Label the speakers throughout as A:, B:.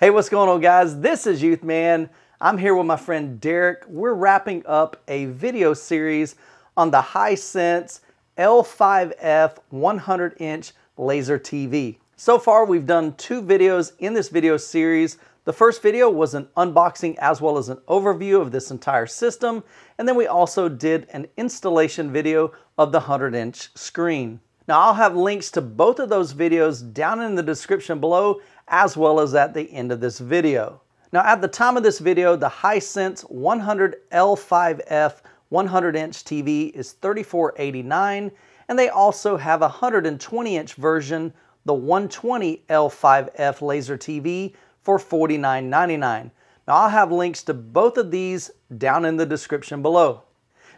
A: Hey, what's going on, guys? This is Youthman. I'm here with my friend Derek. We're wrapping up a video series on the Hisense L5F 100 inch laser TV. So far, we've done two videos in this video series. The first video was an unboxing as well as an overview of this entire system. And then we also did an installation video of the 100 inch screen. Now I'll have links to both of those videos down in the description below as well as at the end of this video. Now at the time of this video, the Hisense 100L5F 100 inch TV is $34.89 and they also have a 120 inch version, the 120 L5F laser TV for $49.99. Now I'll have links to both of these down in the description below.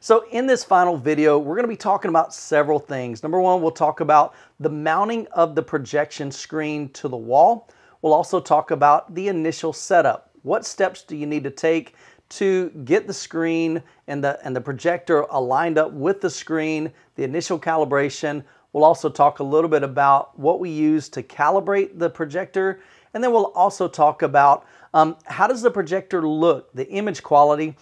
A: So in this final video, we're going to be talking about several things. Number one, we'll talk about the mounting of the projection screen to the wall. We'll also talk about the initial setup. What steps do you need to take to get the screen and the, and the projector aligned up with the screen, the initial calibration. We'll also talk a little bit about what we use to calibrate the projector. And then we'll also talk about um, how does the projector look, the image quality,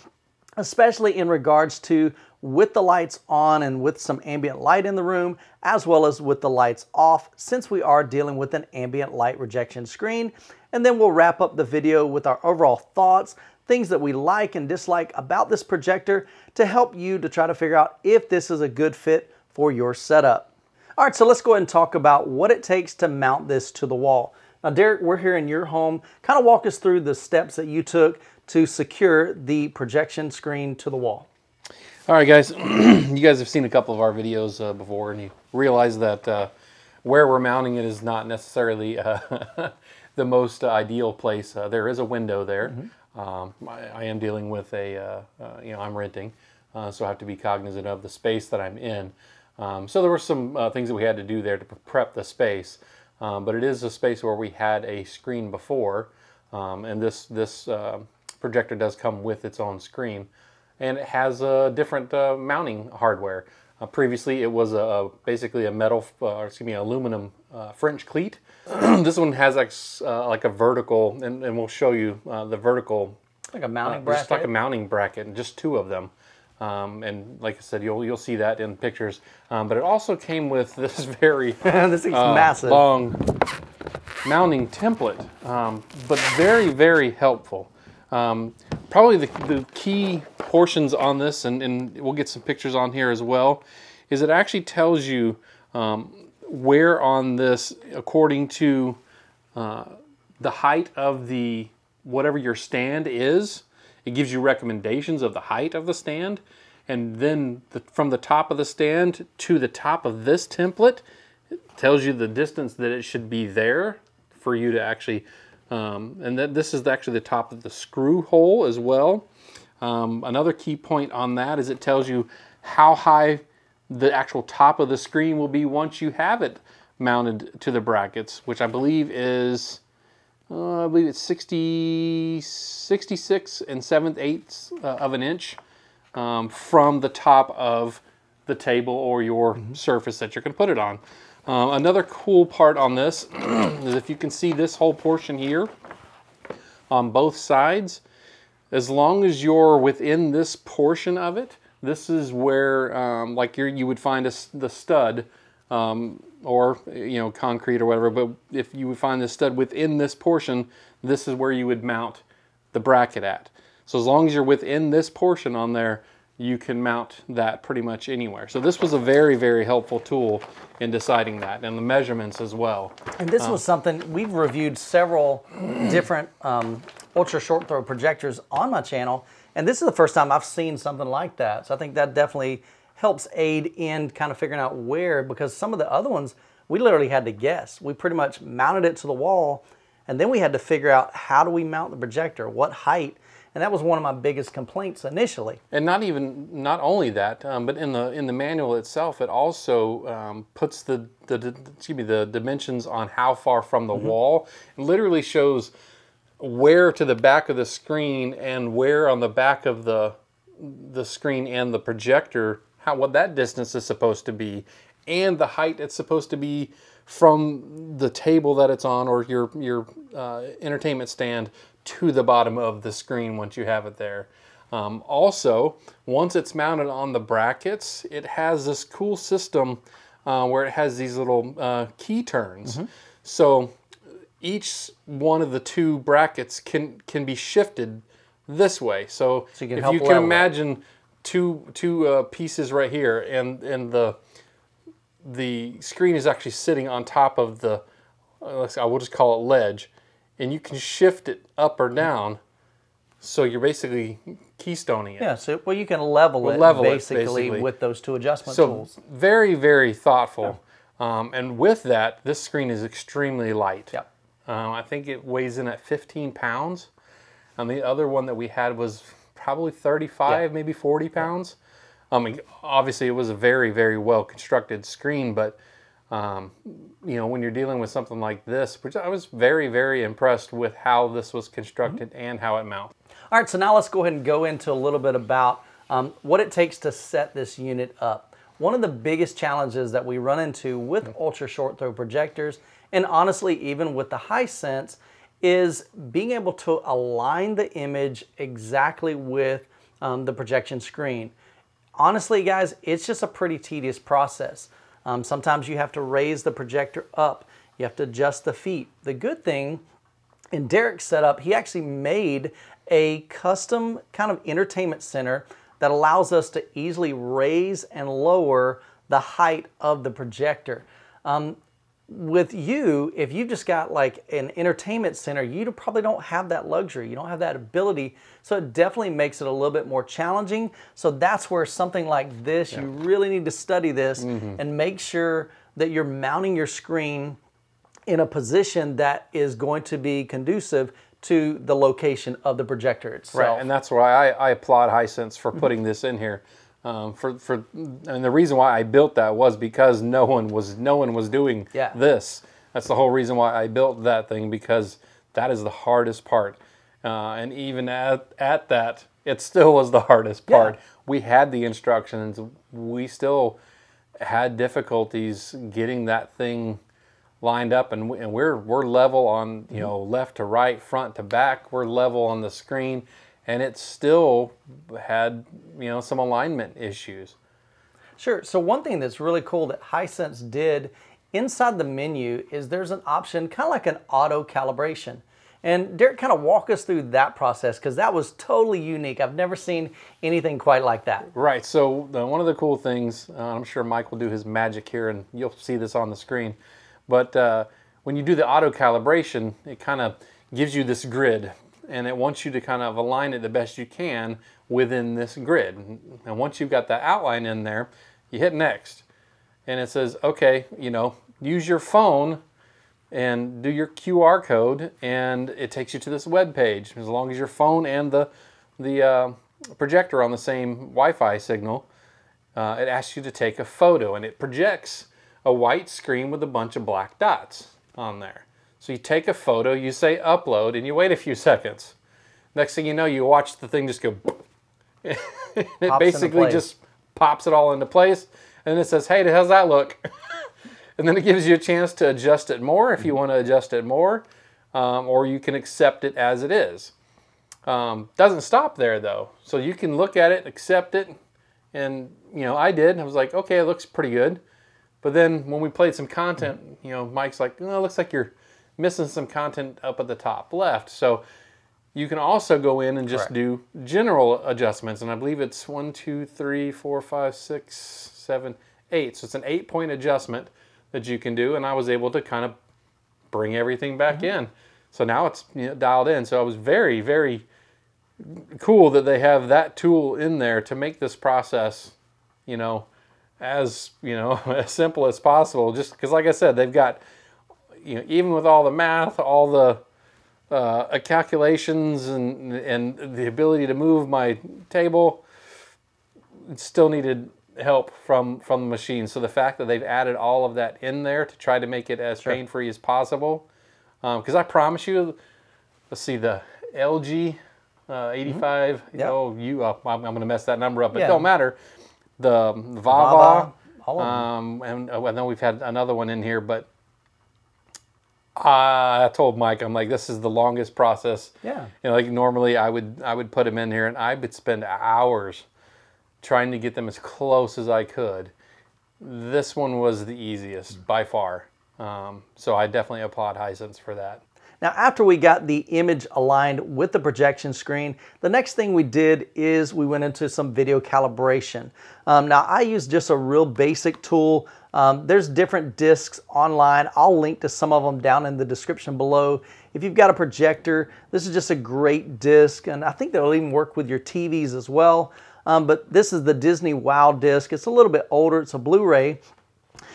A: especially in regards to with the lights on and with some ambient light in the room, as well as with the lights off, since we are dealing with an ambient light rejection screen. And then we'll wrap up the video with our overall thoughts, things that we like and dislike about this projector to help you to try to figure out if this is a good fit for your setup. All right, so let's go ahead and talk about what it takes to mount this to the wall. Now, Derek, we're here in your home. Kind of walk us through the steps that you took to secure the projection screen to the wall.
B: All right, guys, you guys have seen a couple of our videos uh, before, and you realize that uh, where we're mounting it is not necessarily uh, the most ideal place. Uh, there is a window there. Mm-hmm. Um, I, I, am dealing with a, uh, uh, you know, I'm renting, so I have to be cognizant of the space that I'm in. Um, so there were some things that we had to do there to prep the space, um, but it is a space where we had a screen before, um, and this this projector does come with its own screen and it has a different uh, mounting hardware. Uh, previously, it was a, basically a metal, uh, excuse me, aluminum uh, French cleat. this one has like, uh, like a vertical, and, and we'll show you uh, the vertical.
A: Like a mounting bracket.
B: Just like a mounting bracket, and just two of them. Um, and like I said, you'll you'll see that in pictures. Um, but it also came with this very
A: this thing's massive
B: long mounting template, um, but very very helpful. Um, probably the, the key portions on this, and, and we'll get some pictures on here as well, is it actually tells you um, where on this, according to uh, the height of the whatever your stand is, it gives you recommendations of the height of the stand. And then the, from the top of the stand to the top of this template, it tells you the distance that it should be there for you to actually um, and then this is actually the top of the screw hole as well. Um, another key point on that is it tells you how high the actual top of the screen will be once you have it mounted to the brackets, which I believe is, uh, I believe it's 60, 66 and 7th eighths uh, of an inch um, from the top of the table or your mm -hmm. surface that you're going to put it on. Uh, another cool part on this is if you can see this whole portion here on both sides, as long as you're within this portion of it, this is where um, like you you would find a, the stud um, or you know concrete or whatever, but if you would find the stud within this portion, this is where you would mount the bracket at. So as long as you're within this portion on there, you can mount that pretty much anywhere. So this was a very, very helpful tool in deciding that and the measurements as well.
A: And this was uh, something, we've reviewed several different um, ultra short throw projectors on my channel. And this is the first time I've seen something like that. So I think that definitely helps aid in kind of figuring out where, because some of the other ones, we literally had to guess. We pretty much mounted it to the wall and then we had to figure out how do we mount the projector, what height, and that was one of my biggest complaints initially.
B: And not even not only that, um, but in the in the manual itself, it also um, puts the the excuse me the dimensions on how far from the mm-hmm. wall. It literally shows where to the back of the screen and where on the back of the the screen and the projector how what that distance is supposed to be and the height it's supposed to be from the table that it's on or your your uh, entertainment stand to the bottom of the screen once you have it there. Um, also, once it's mounted on the brackets, it has this cool system uh, where it has these little uh, key turns. So each one of the two brackets can can be shifted this way. So,
A: So you
B: if you can
A: it.
B: imagine two two uh, pieces right here, and and the the screen is actually sitting on top of the uh, I will just call it ledge, and you can shift it up or down. So you're basically keystoning it.
A: Yeah, so well, you can level it
B: level it,
A: basically,
B: basically.
A: with those two adjustment
B: So
A: tools.
B: very very thoughtful, um, and with that, this screen is extremely light.
A: Yep.
B: Um, I think it weighs in at 15 pounds, and the other one that we had was probably 35, maybe 40 pounds. I mean, obviously it was a very very well constructed screen, but um, you know when you're dealing with something like this, which I was very very impressed with how this was constructed and how it mounts.
A: All right, so now let's go ahead and go into a little bit about um, what it takes to set this unit up. One of the biggest challenges that we run into with ultra short throw projectors, and honestly, even with the Hisense, is being able to align the image exactly with um, the projection screen. Honestly, guys, it's just a pretty tedious process. Um, sometimes you have to raise the projector up, you have to adjust the feet. The good thing in Derek's setup, he actually made a custom kind of entertainment center that allows us to easily raise and lower the height of the projector. Um, with you, if you've just got like an entertainment center, you probably don't have that luxury. You don't have that ability. So it definitely makes it a little bit more challenging. So that's where something like this, you really need to study this mm-hmm. and make sure that you're mounting your screen in a position that is going to be conducive to the location of the projector itself.
B: Right, and that's why I, I applaud Hisense for mm-hmm. putting this in here. Um, for for and the reason why I built that was because no one was no one was doing
A: Yeah.
B: this. That's the whole reason why I built that thing because that is the hardest part. Uh, and even at at that, it still was the hardest part. We had the instructions, we still had difficulties getting that thing lined up and, we- and we're we're level on you know left to right front to back we're level on the screen and it still had you know some alignment issues
A: Sure. So one thing that's really cool that Hisense did inside the menu is there's an option kind of like an auto calibration. And Derek kind of walk us through that process because that was totally unique. I've never seen anything quite like that.
B: right so one of the cool things uh, i'm sure mike will do his magic here and you'll see this on the screen but uh, when you do the auto calibration it kind of gives you this grid and it wants you to kind of align it the best you can within this grid and once you've got the outline in there you hit next and it says, okay, you know, use your phone and do your QR code, and it takes you to this web page. As long as your phone and the the uh, projector on the same Wi-Fi signal, uh, it asks you to take a photo, and it projects a white screen with a bunch of black dots on there. So you take a photo, you say upload, and you wait a few seconds. Next thing you know, you watch the thing just go. it
A: into
B: basically just pops it all into place, and it says, "Hey, how's that look?" and then it gives you a chance to adjust it more if you want to adjust it more, um, or you can accept it as it is. Um, doesn't stop there though, so you can look at it, accept it, and you know I did. I was like, okay, it looks pretty good. But then when we played some content, you know, Mike's like, oh, it looks like you're missing some content up at the top left. So you can also go in and just
A: Correct.
B: do general adjustments, and I believe it's one, two, three, four, five, six, seven, eight. So it's an eight-point adjustment that you can do, and I was able to kind of bring everything back
A: Mm-hmm.
B: in. So now it's you know, dialed in. So I was very, very cool that they have that tool in there to make this process, you know, as you know as simple as possible. Just because, like I said, they've got you know even with all the math, all the uh, calculations, and and the ability to move my table, it still needed help from from the machine. So the fact that they've added all of that in there to try to make it as pain free as possible, because I promise you, let's see the LG uh, 85.
A: Yep.
B: Oh, you, uh, I'm, I'm going to mess that number up. It
A: Yeah.
B: don't matter. The, the
A: Vava,
B: Vava,
A: all of them.
B: um, and I know we've had another one in here, but I told Mike, I'm like, this is the longest process.
A: Yeah.
B: You know, like normally I would I would put them in here and I would spend hours trying to get them as close as I could. This one was the easiest by far. Um, so I definitely applaud Hisense for that.
A: Now, after we got the image aligned with the projection screen, the next thing we did is we went into some video calibration. Um, now, I use just a real basic tool. Um, there's different discs online. I'll link to some of them down in the description below. If you've got a projector, this is just a great disc, and I think they'll even work with your TVs as well. Um, but this is the Disney Wow disc. It's a little bit older. It's a Blu-ray.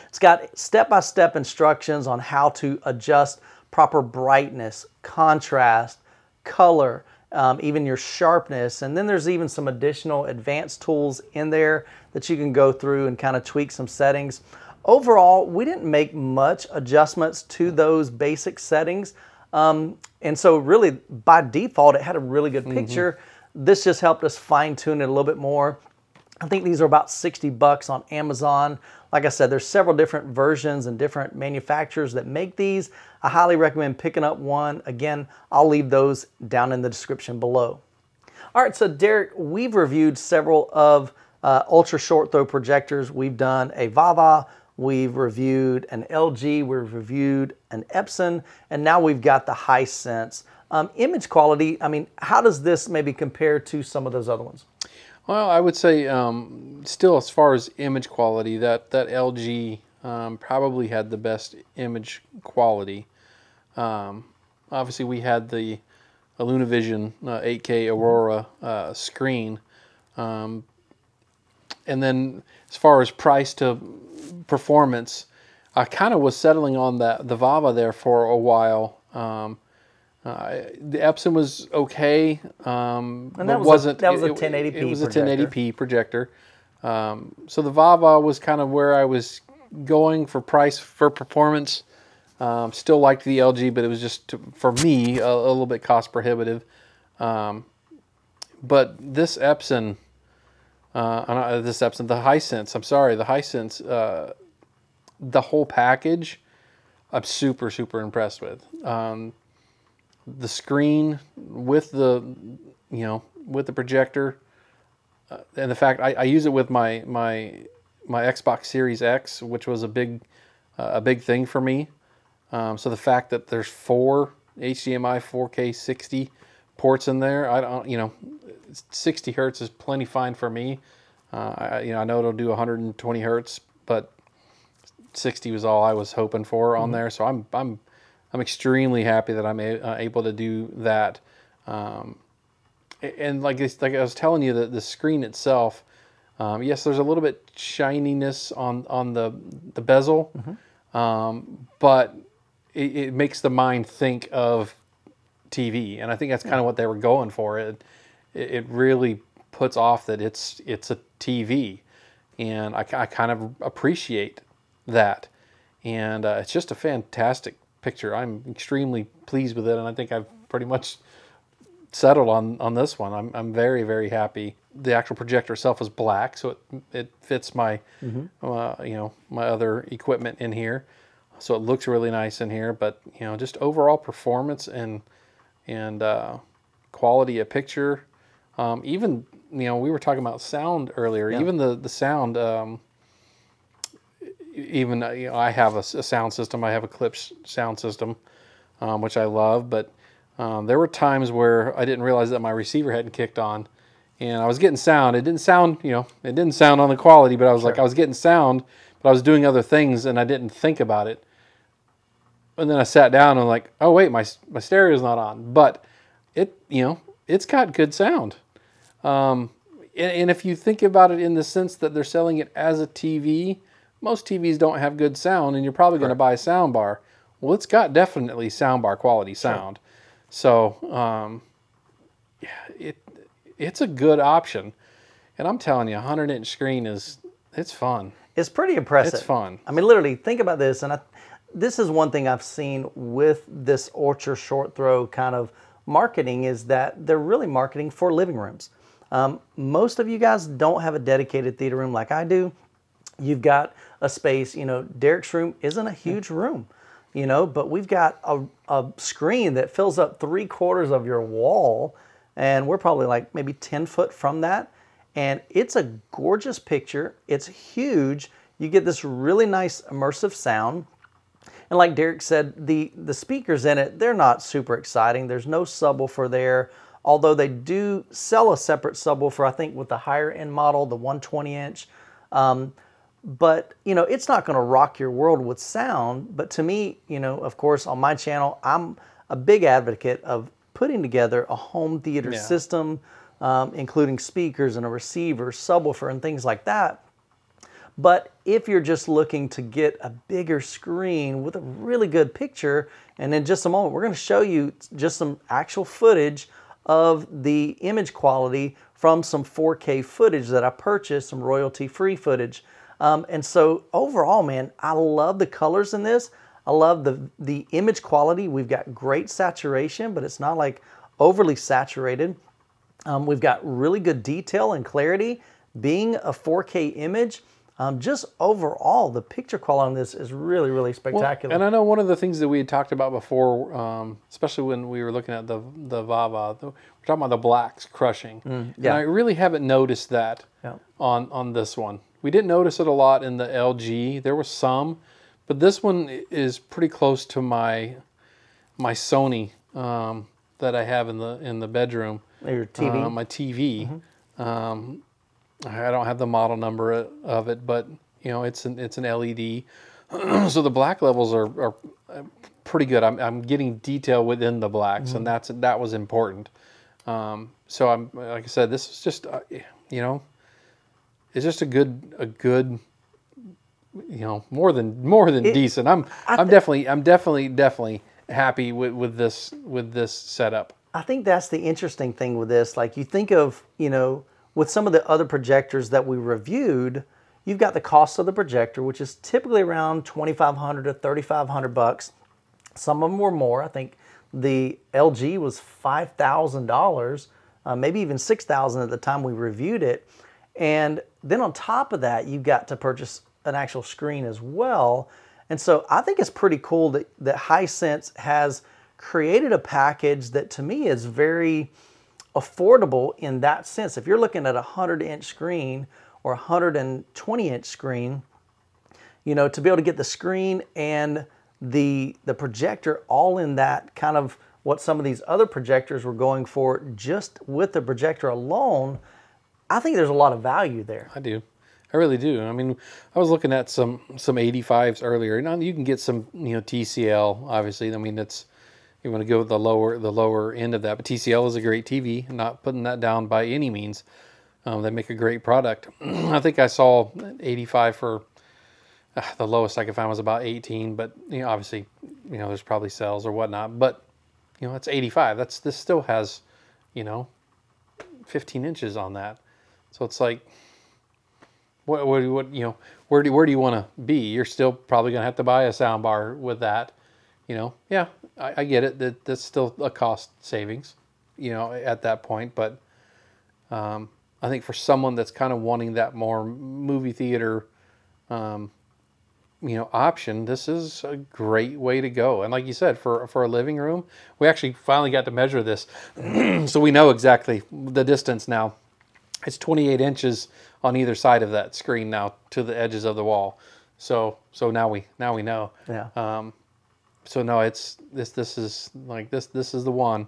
A: It's got step-by-step -step instructions on how to adjust proper brightness, contrast, color, um, even your sharpness. And then there's even some additional advanced tools in there that you can go through and kind of tweak some settings. Overall, we didn't make much adjustments to those basic settings. Um, and so really by default, it had a really good mm-hmm. picture. Mm-hmm. This just helped us fine tune it a little bit more. I think these are about 60 bucks on Amazon. Like I said, there's several different versions and different manufacturers that make these. I highly recommend picking up one. Again, I'll leave those down in the description below. All right, so Derek, we've reviewed several of uh, ultra short throw projectors. We've done a Vava, we've reviewed an LG, we've reviewed an Epson, and now we've got the Hisense. Um, image quality, I mean, how does this maybe compare to some of those other ones?
B: Well, I would say um, still as far as image quality, that that LG um, probably had the best image quality. Um, obviously, we had the LunaVision uh, 8K Aurora uh, screen, um, and then as far as price to performance, I kind of was settling on that the Vava there for a while. Um, uh, the Epson was okay, um,
A: and that was wasn't. A, that was a 1080p.
B: It, it was projector. a 1080p projector. Um, so the Vava was kind of where I was going for price for performance. Um, still liked the LG, but it was just for me a, a little bit cost prohibitive. Um, but this Epson, uh, uh, this Epson, the Hisense. I'm sorry, the Hisense. Uh, the whole package, I'm super super impressed with. The screen with the you know with the projector uh, and the fact I, I, use it with my my my Xbox Series X, which was a big uh, a big thing for me. Um, so the fact that there's four HDMI 4K 60 ports in there, I don't you know 60 hertz is plenty fine for me. Uh, I, you know I know it'll do 120 hertz, but 60 was all I was hoping for on mm-hmm. there. So I'm I'm I'm extremely happy that I'm a, uh, able to do that. Um, and like like I was telling you, the, the screen itself, um, yes, there's a little bit shininess on on the the bezel, mm-hmm. um, but it, it, makes the mind think of TV, and I think that's kind of what they were going for. It it really puts off that it's it's a TV, and I, I kind of appreciate that, and uh, it's just a fantastic picture. I'm extremely pleased with it, and I think I've pretty much settled on on this one. I'm I'm very very happy. The actual projector itself is black, so it it fits my mm-hmm. uh, you know my other equipment in here, so it looks really nice in here. But you know just overall performance and and uh, quality of picture, um, even you know we were talking about sound earlier. Yeah. Even the the sound. Um, even uh, you know, I have a, a, sound system. I have a Klipsch sound system, um, which I love. But um, there were times where I didn't realize that my receiver hadn't kicked on, and I was getting sound. It didn't sound, you know, it didn't sound on the quality, but I was sure. like, I was getting sound, but I was doing other things, and I didn't think about it. And then I sat down and like, oh wait, my my stereo's not on, but it, you know, it's got good sound. Um, and, and if you think about it in the sense that they're selling it as a TV, most TVs don't have good sound, and you're probably going to buy a sound bar. Well, it's got definitely soundbar quality sound. Sure. So, um, yeah, it it's a good option. And I'm telling you, a 100 inch screen is it's fun.
A: It's pretty impressive.
B: It's fun.
A: I mean, literally, think about this, and I, this is one thing I've seen with this ultra short throw kind of marketing is that they're really marketing for living rooms. Um, most of you guys don't have a dedicated theater room like I do. You've got a space, you know, Derek's room isn't a huge room. you know, but we've got a, a screen that fills up three quarters of your wall, and we're probably like maybe 10 foot from that. And it's a gorgeous picture. It's huge. You get this really nice immersive sound. And like Derek said, the, the speakers in it, they're not super exciting. There's no subwoofer there, although they do sell a separate subwoofer, I think, with the higher end model, the 120 inch. Um, but you know it's not going to rock your world with sound but to me you know of course on my channel i'm a big advocate of putting together a home theater
B: Yeah.
A: system um, including speakers and a receiver subwoofer and things like that but if you're just looking to get a bigger screen with a really good picture, and in just a moment, we're going to show you just some actual footage of the image quality from some 4K footage that I purchased, some royalty free footage. Um, and so, overall, man, I love the colors in this. I love the, the image quality. We've got great saturation, but it's not like overly saturated. Um, we've got really good detail and clarity. Being a 4K image, um, just overall, the picture quality on this is really, really spectacular.
B: And I know one of the things that we had talked about before, um, especially when we were looking at the the Vava, the, we're talking about the blacks crushing.
A: yeah.
B: And I really haven't noticed that
A: Yeah.
B: on on this one. We didn't notice it a lot in the LG. There was some, but this one is pretty close to my my Sony um, that I have in the in the bedroom.
A: Your TV.
B: Uh, my TV.
A: Mm-hmm.
B: Um, I don't have the model number of it, but you know it's an it's an LED. so the black levels are, are uh, pretty good. I'm, I'm getting detail within the blacks,
A: Mm-hmm.
B: and that's that was important. Um, so I'm like I said, this is just uh, you know, it's just a good a good you know more than more than decent. I'm I'm definitely I'm definitely definitely happy with, with this with this setup.
A: I think that's the interesting thing with this. Like you think of, you know, with some of the other projectors that we reviewed, you've got the cost of the projector, which is typically around 2500 to 3500 bucks. Some of them were more. I think the LG was $5,000, uh, maybe even 6000 at the time we reviewed it. And then on top of that, you've got to purchase an actual screen as well. And so I think it's pretty cool that, that Hisense has created a package that to me is very affordable in that sense. If you're looking at a 100 inch screen or a 120 inch screen, you know, to be able to get the screen and the the projector all in that kind of what some of these other projectors were going for just with the projector alone, I think there's a lot of value there.
B: I do. I really do. I mean, I was looking at some some 85s earlier. Now you can get some, you know, TCL. Obviously, I mean, it's you want to go with the lower the lower end of that. But TCL is a great TV. Not putting that down by any means. Um, they make a great product. I think I saw 85 for uh, the lowest I could find was about 18. But you know, obviously, you know, there's probably sales or whatnot. But you know, that's 85. That's this still has, you know, 15 inches on that. So it's like what, what, what you know, where do, where do you want to be? You're still probably going to have to buy a sound bar with that. You know, yeah, I, I get it. That that's still a cost savings, you know, at that point. But um, I think for someone that's kind of wanting that more movie theater, um, you know, option, this is a great way to go. And like you said, for for a living room, we actually finally got to measure this, so we know exactly the distance now. It's 28 inches on either side of that screen now to the edges of the wall. So so now we now we know.
A: Yeah.
B: Um, so no, it's this this is like this this is the one,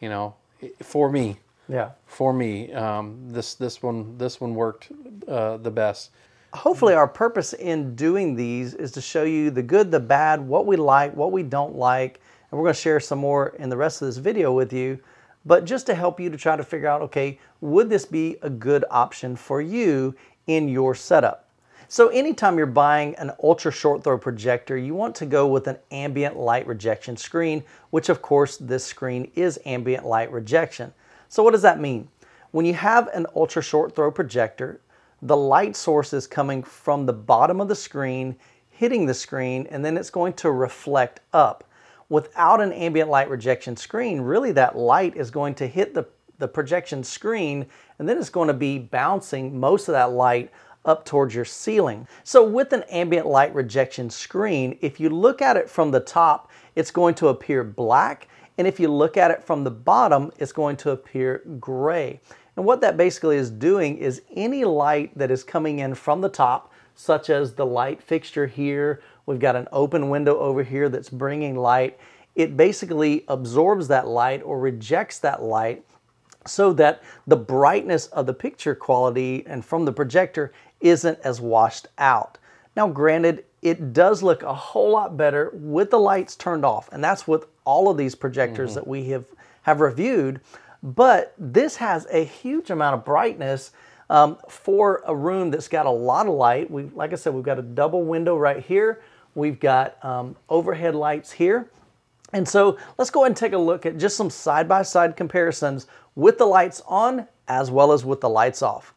B: you know, for me
A: Yeah.
B: for me. Um, this this one this one worked uh, the best.
A: Hopefully, our purpose in doing these is to show you the good, the bad, what we like, what we don't like, and we're going to share some more in the rest of this video with you. But just to help you to try to figure out, okay, would this be a good option for you in your setup? So anytime you're buying an ultra short throw projector, you want to go with an ambient light rejection screen, which of course this screen is ambient light rejection. So what does that mean? When you have an ultra short throw projector, the light source is coming from the bottom of the screen, hitting the screen, and then it's going to reflect up. Without an ambient light rejection screen, really that light is going to hit the, the projection screen, and then it's going to be bouncing most of that light up towards your ceiling. So with an ambient light rejection screen, if you look at it from the top, it's going to appear black. And if you look at it from the bottom, it's going to appear gray. And what that basically is doing is any light that is coming in from the top, such as the light fixture here, we've got an open window over here that's bringing light, it basically absorbs that light or rejects that light so that the brightness of the picture quality and from the projector isn't as washed out. Now, granted, it does look a whole lot better with the lights turned off, and that's with all of these projectors mm-hmm. that we have, have reviewed. But this has a huge amount of brightness um, for a room that's got a lot of light. We, like I said, we've got a double window right here. We've got um, overhead lights here. And so let's go ahead and take a look at just some side-by-side -side comparisons with the lights on as well as with the lights off.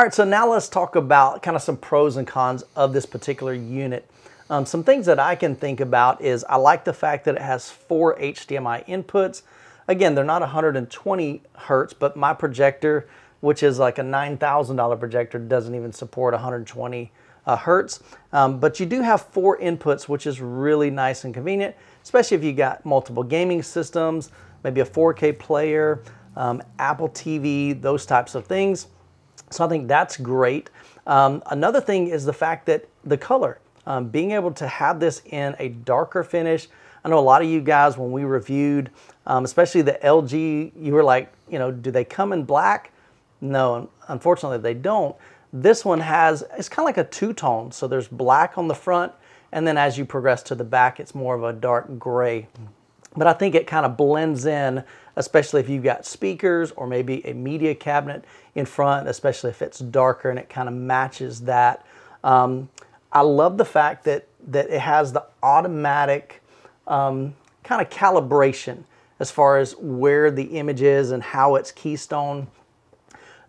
A: All right, so now let's talk about kind of some pros and cons of this particular unit. Um, some things that I can think about is I like the fact that it has four HDMI inputs. Again, they're not 120 hertz, but my projector, which is like a $9,000 projector, doesn't even support 120 uh, hertz. Um, but you do have four inputs, which is really nice and convenient, especially if you got multiple gaming systems, maybe a 4K player, um, Apple TV, those types of things. So I think that's great. Um, another thing is the fact that the color, um, being able to have this in a darker finish. I know a lot of you guys, when we reviewed, um, especially the LG, you were like, you know, do they come in black? No, unfortunately they don't. This one has, it's kind of like a two-tone. So there's black on the front, and then as you progress to the back, it's more of a dark gray. But I think it kind of blends in, especially if you've got speakers or maybe a media cabinet in front, especially if it's darker and it kind of matches that. Um, I love the fact that, that it has the automatic um, kind of calibration as far as where the image is and how it's keystone.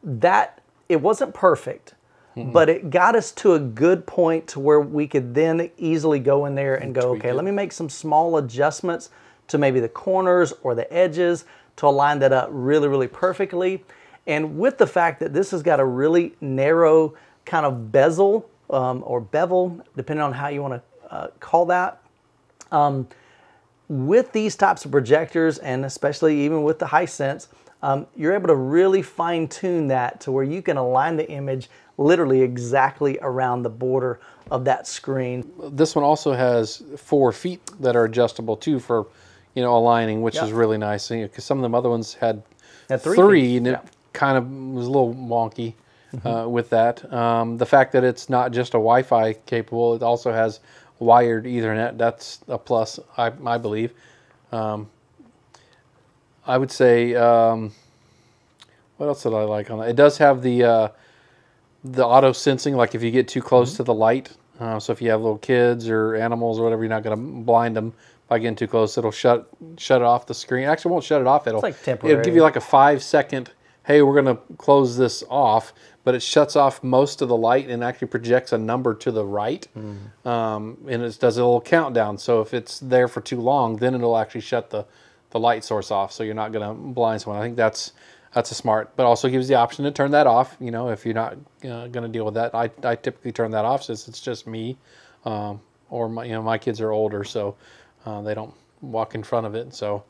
A: That, it wasn't perfect, but it got us to a good point to where we could then easily go in there and go, okay,
B: it.
A: let me make some small adjustments to maybe the corners or the edges to align that up really, really perfectly. And with the fact that this has got a really narrow kind of bezel um, or bevel, depending on how you want to uh, call that, with these types of projectors, and especially even with the Hisense, um, you're able to really fine tune that to where you can align the image literally exactly around the border of that screen.
B: This one also has four feet that are adjustable too for, you know, aligning, which
A: Yeah.
B: is really nice. Because some of them other ones had
A: Had
B: three,
A: three
B: and it
A: yeah. Mm-hmm.
B: kind of was a little wonky uh, with that. Um, the fact that it's not just a Wi-Fi capable, it also has wired Ethernet. That's a plus, I, I believe. Um, I would say, um, what else did I like on it? It does have the uh, the auto sensing, like if you get too close to the light. Uh, so if you have little kids or animals or whatever, you're not going to blind them by getting too close. It'll shut shut off the screen. Actually, it won't shut it off. It'll
A: like
B: It'll give you like a five second. Hey, we're going to close this off, but it shuts off most of the light and actually projects a number to the right, um, and it does a little countdown. So if it's there for too long, then it'll actually shut the the light source off. So you're not going to blind someone. I think that's that's a smart, but also gives the option to turn that off. You know, if you're not uh, going to deal with that, I, I typically turn that off since it's just me, um, or my you know my kids are older, so uh, they don't walk in front of it. So,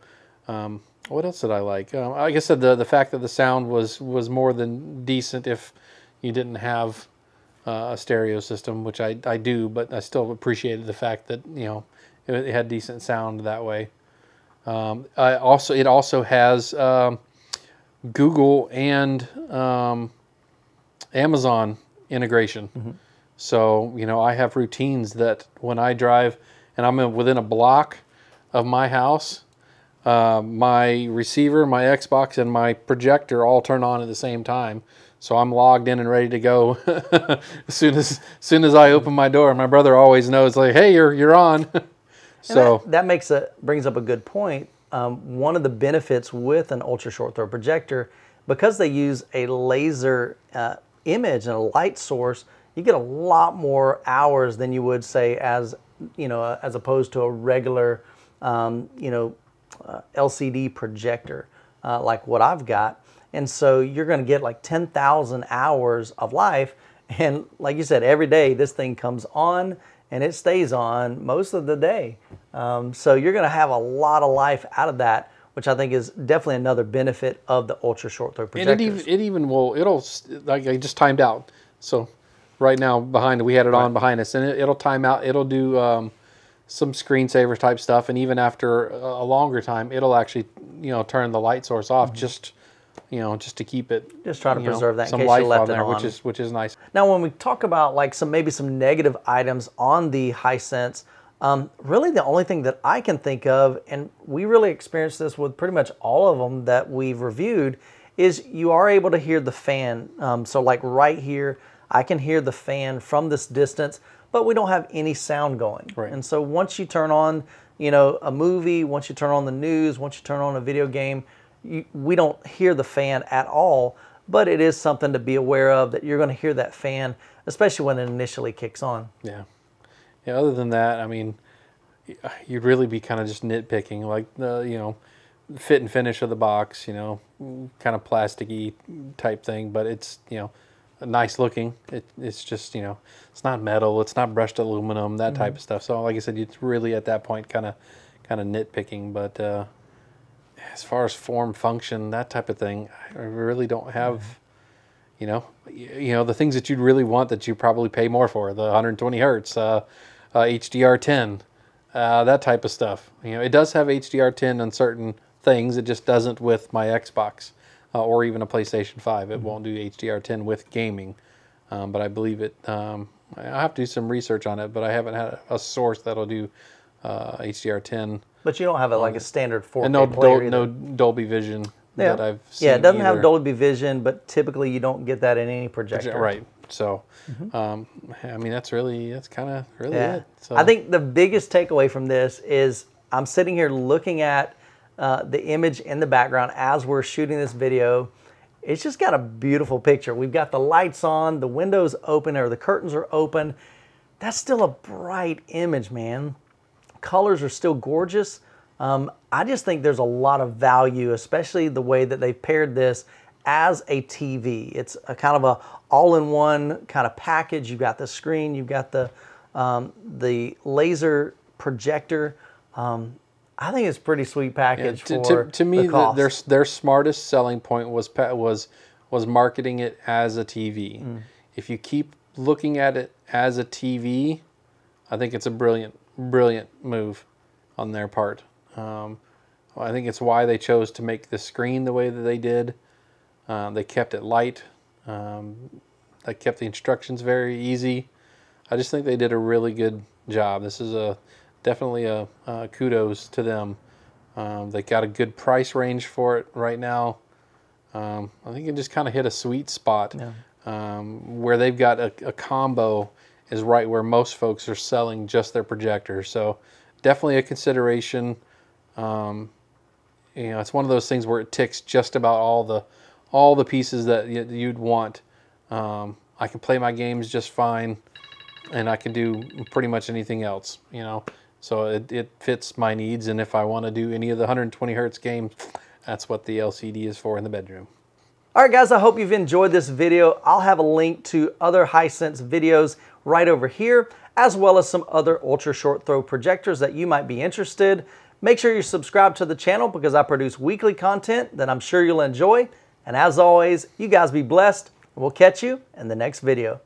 B: um, what else did I like? Um, like I said, the the fact that the sound was was more than decent if you didn't have uh, a stereo system, which I, I do, but I still appreciated the fact that you know it, it had decent sound that way. Um, I also it also has um, Google and um, Amazon integration. So you know I have routines that when I drive and I'm within a block of my house, uh, my receiver, my Xbox, and my projector all turn on at the same time. So I'm logged in and ready to go as soon as, as soon as I open my door. My brother always knows, like, "Hey, you're you're on." so
A: that, that makes a brings up a good point. Um, one of the benefits with an ultra short throw projector, because they use a laser uh, image and a light source, you get a lot more hours than you would say as you know as opposed to a regular um, you know uh, LCD projector uh, like what I've got. And so you're going to get like 10,000 hours of life. And like you said, every day this thing comes on and it stays on most of the day. Um, so you're going to have a lot of life out of that, which I think is definitely another benefit of the ultra short throw
B: projector.
A: and
B: it even it even will it'll like I just timed out. So right now behind we had it on behind us, and it, it'll time out. It'll do um, some screensaver type stuff, and even after a, longer time, it'll actually you know turn the light source off just you know just to keep it
A: Mm-hmm. Just try to
B: you know,
A: preserve that in
B: some life
A: left
B: on there,
A: on.
B: which is which is nice.
A: Now, when we talk about like some maybe some negative items on the Hisense, um, really the only thing that I can think of, and we really experienced this with pretty much all of them that we've reviewed, is you are able to hear the fan. Um, so, like right here, I can hear the fan from this distance, but we don't have any sound going.
B: Right.
A: And so, once you turn on, you know, a movie, once you turn on the news, once you turn on a video game, you, we don't hear the fan at all. But it is something to be aware of that you're going to hear that fan, especially when it initially kicks on.
B: Yeah. Yeah. Other than that, I mean, you'd really be kind of just nitpicking, like the you know, fit and finish of the box, you know, kind of plasticky type thing, but it's you know, nice looking. It, it's just you know, it's not metal, it's not brushed aluminum, that type of stuff. So like I said, it's really at that point kind of kind of nitpicking, but. uh as far as form, function, that type of thing, I really don't have you know, you know the things that you'd really want that you probably pay more for the 120 hertz, uh, uh, HDR10, uh, that type of stuff. You know, it does have HDR10 on certain things. It just doesn't with my Xbox uh, or even a PlayStation 5. It won't do HDR10 with gaming, um, but I believe it. Um, I have to do some research on it, but I haven't had a source that'll do uh, HDR10
A: But you don't have a, like a standard 4K
B: and no
A: player
B: Dol- no Dolby Vision
A: yeah.
B: that I've seen.
A: yeah, it doesn't have. Dolby Vision, but typically you don't get that in any projector.
B: Right. So, um, I mean, that's really that's kind of really
A: Yeah.
B: it. So,
A: I think the biggest takeaway from this is I'm sitting here looking at uh, the image in the background as we're shooting this video, it's just got a beautiful picture. We've got the lights on, the windows open, or the curtains are open. That's still a bright image, man. Colors are still gorgeous. Um, I just think there's a lot of value, especially the way that they've paired this as a TV. It's a kind of a all-in-one kind of package. You've got the screen, you've got the um, the laser projector. Um, I think it's a pretty sweet package
B: yeah, to,
A: for
B: to, to me,
A: the
B: the, their their smartest selling point was was was marketing it as a TV. Mm. If you keep looking at it as a TV, I think it's a brilliant brilliant move on their part. Um, I think it's why they chose to make the screen the way that they did. Uh, they kept it light. Um, they kept the instructions very easy. I just think they did a really good job. This is a definitely a uh, kudos to them. Um, they got a good price range for it right now. Um, I think it just kind of hit a sweet spot yeah. Um, where they've got a, a combo is right where most folks are selling just their projector. So definitely a consideration. Um, you know, it's one of those things where it ticks just about all the all the pieces that you'd want. Um, I can play my games just fine, and I can do pretty much anything else. You know, so it, it fits my needs. And if I want to do any of the 120 hertz games, that's what the LCD is for in the bedroom.
A: All right, guys, I hope you've enjoyed this video. I'll have a link to other Hisense videos right over here, as well as some other ultra short throw projectors that you might be interested. Make sure you subscribe to the channel because I produce weekly content that I'm sure you'll enjoy. And as always, you guys be blessed. We'll catch you in the next video.